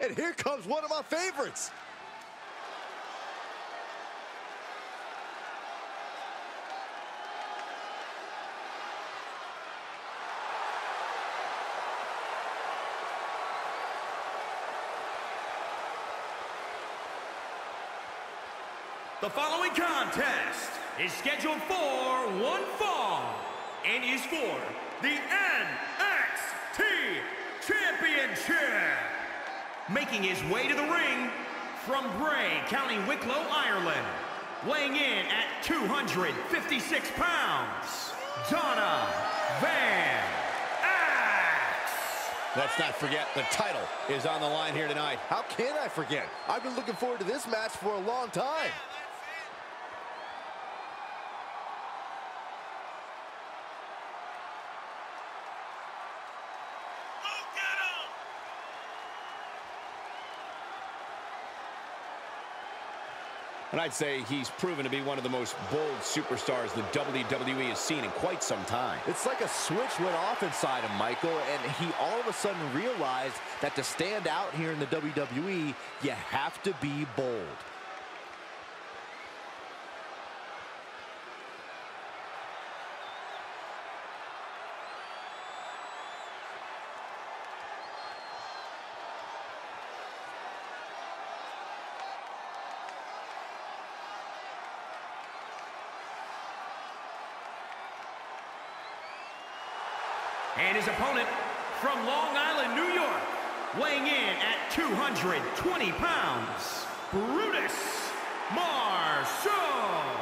And here comes one of my favorites. The following contest is scheduled for one fall and is for the NXT Championship. Making his way to the ring from Bray, County Wicklow, Ireland, weighing in at 256 pounds, Donna Van Axe. Let's not forget, the title is on the line here tonight. How can I forget? I've been looking forward to this match for a long time. And I'd say he's proven to be one of the most bold superstars the WWE has seen in quite some time. It's like a switch went off inside of Michael, and he all of a sudden realized that to stand out here in the WWE, you have to be bold. And his opponent from Long Island, New York, weighing in at 220 pounds, Brutus Marshall.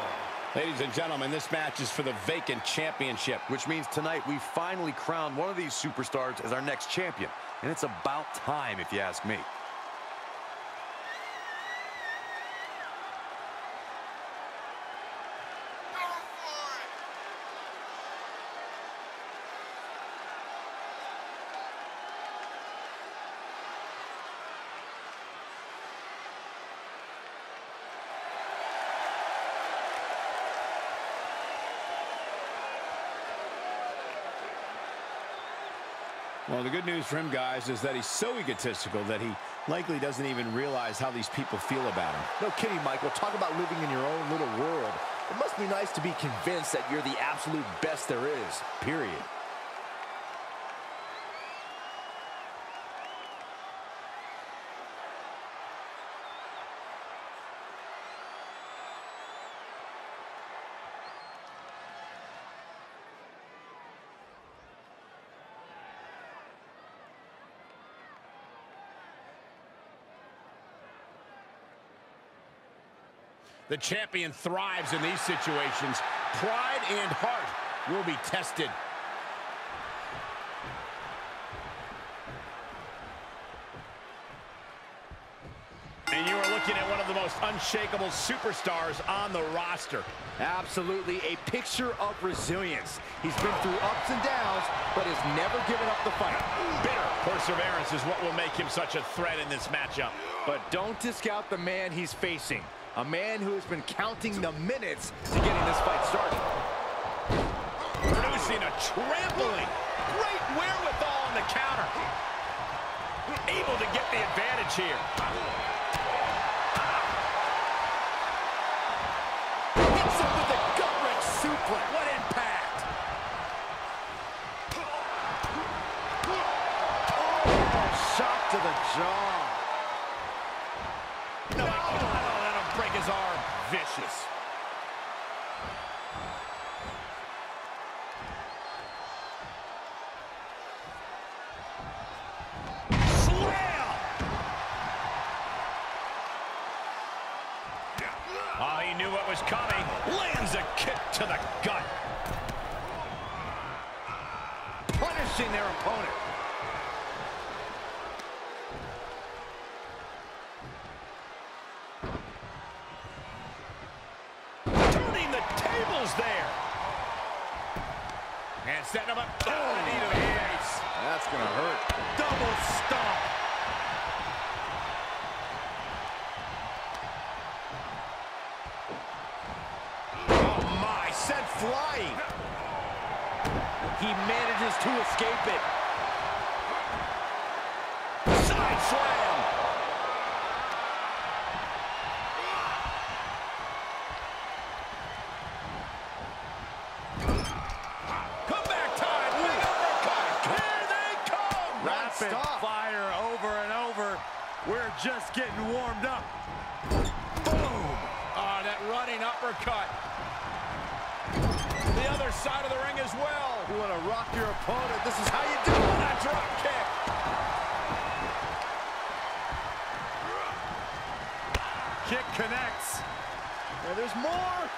Ladies and gentlemen, this match is for the vacant championship. Which means tonight we finally crown one of these superstars as our next champion. And it's about time, if you ask me. Well, the good news for him, guys, is that he's so egotistical that he likely doesn't even realize how these people feel about him. No kidding, Michael. Talk about living in your own little world. It must be nice to be convinced that you're the absolute best there is, period. The champion thrives in these situations. Pride and heart will be tested. And you are looking at one of the most unshakable superstars on the roster. Absolutely a picture of resilience. He's been through ups and downs, but has never given up the fight. Bitter perseverance is what will make him such a threat in this matchup. But don't discount the man he's facing. A man who has been counting the minutes to getting this fight started. Producing a trampling. Great wherewithal on the counter. Able to get the advantage here. Hits him with a gut-wrench suplex. What impact! Oh, shot to the jaw. No, oh, that'll break his arm. Vicious. flying. He manages to escape it. Side slam. Comeback time. An uppercut. Here they come. Rapid Stop. fire over and over. We're just getting warmed up. Boom. Oh, that running uppercut. Side of the ring as well. You want to rock your opponent. This is how you do it. That drop kick. Kick connects. And there's more.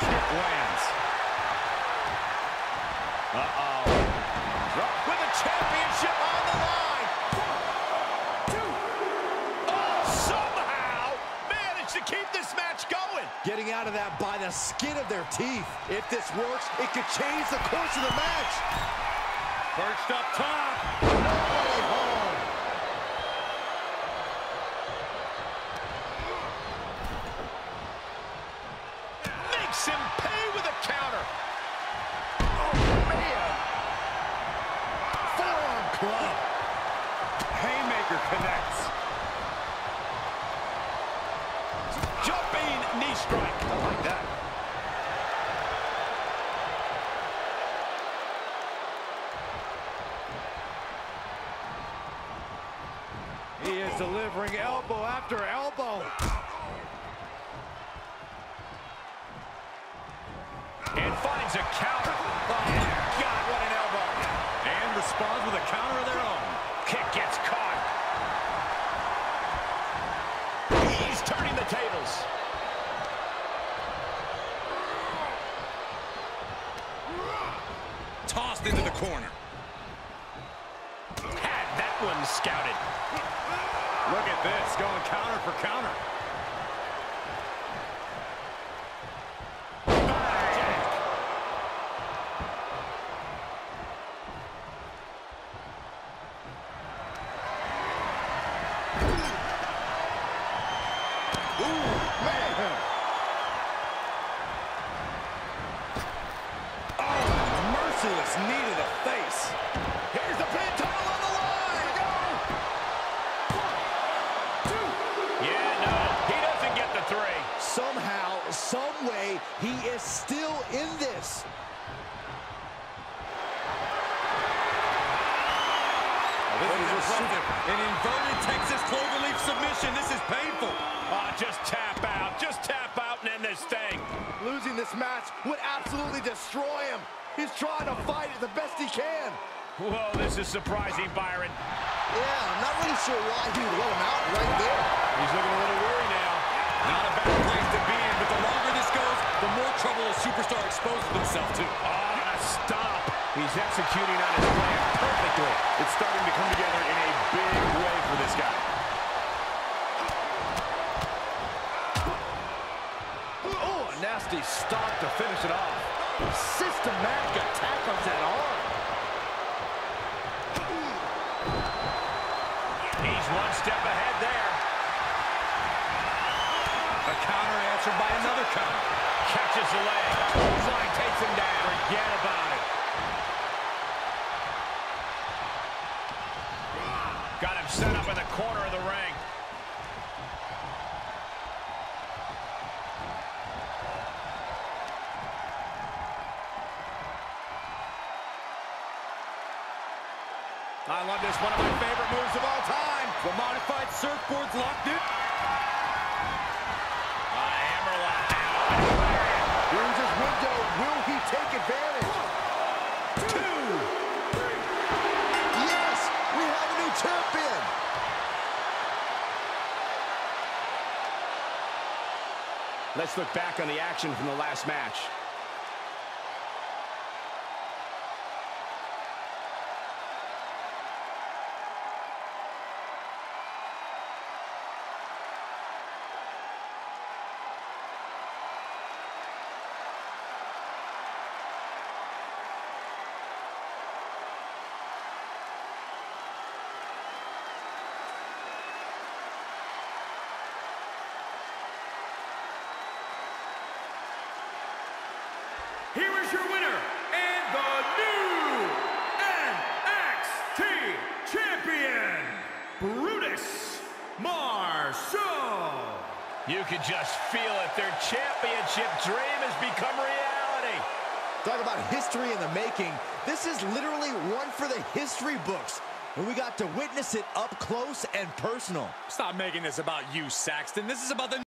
Kick lands. Uh-oh. With the championship on the line. Getting out of that by the skin of their teeth. If this works, it could change the course of the match. Perched up top. Nobody home. Makes him pay with a counter. Oh, man. Forearm club. Haymaker connects. Jumping knee strike. I like that. He is delivering elbow after elbow. And finds a counter. Oh, my God, what an elbow. And responds with a counter of their own. Kick gets caught. He's turning the tables. Corner. Had that one scouted. Look at this, going counter for counter. Merciless knee to the face. Here's the pin title on the line. Yeah, no, he doesn't get the three. Somehow, some way, he is still in this. This is impressive. An inverted Texas cloverleaf submission. This is painful. Oh, just tap out. Just tap out and end this thing. Losing this match would absolutely destroy him. He's trying to fight it the best he can. Whoa, this is surprising, Byron. Yeah, I'm not really sure why he would let him out right there. He's looking a little weary now. Not a bad place to be in, but the longer this goes, the more trouble a superstar exposes himself to. Oh, stop. He's executing on his plan perfectly. It's starting to come together in a big way for this guy. Oh, a nasty stop to finish it off. Systematic attack on that arm. He's one step ahead there. A counter answered by another counter. Catches the leg. Clothesline takes him down. Forget about it. Got him set up in the corner of the ring. I love this, one of my favorite moves of all time. The modified surfboard's locked in. A hammerlock. Here's his window. Will he take advantage? Two. Yes, we have a new champion. Let's look back on the action from the last match. Here is your winner and the new NXT Champion, Brutus Marshall. You can just feel it. Their championship dream has become reality. Talk about history in the making. This is literally one for the history books. And we got to witness it up close and personal. Stop making this about you, Saxton. This is about the